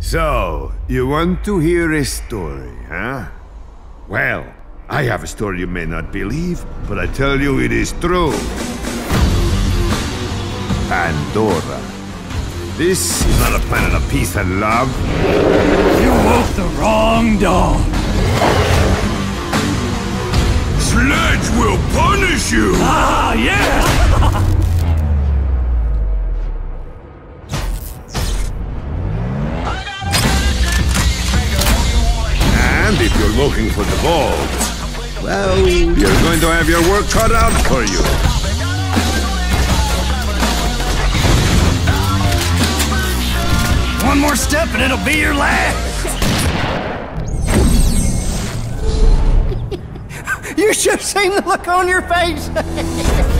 So, you want to hear a story, huh? Well, I have a story you may not believe, but I tell you it is true. Pandora. This is not a planet of peace and love. You woke the wrong dog. Sledge will punish you! Ah, if you're looking for the vault, well, you're going to have your work cut out for you. One more step and it'll be your last. you should have seen the look on your face.